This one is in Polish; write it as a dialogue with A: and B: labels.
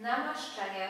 A: namaszczenie.